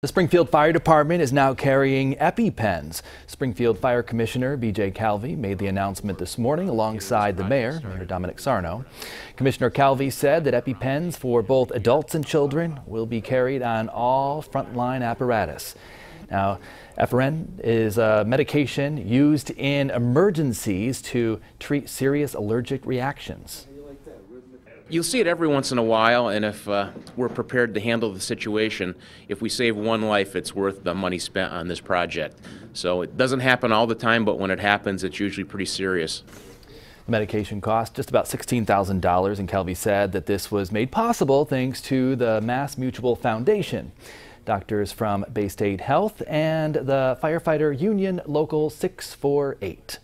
The Springfield Fire Department is now carrying EpiPens. Springfield Fire Commissioner BJ Calvi made the announcement this morning alongside the mayor, Mayor Domenic Sarno. Commissioner Calvi said that EpiPens for both adults and children will be carried on all frontline apparatus. Now, Epinephrine is a medication used in emergencies to treat serious allergic reactions. You'll see it every once in a while, and if uh, we're prepared to handle the situation, if we save one life, it's worth the money spent on this project. So it doesn't happen all the time, but when it happens, it's usually pretty serious. The medication cost just about $16,000, and Calvi said that this was made possible thanks to the Mass Mutual Foundation. Doctors from Baystate Health and the Firefighter Union Local 648.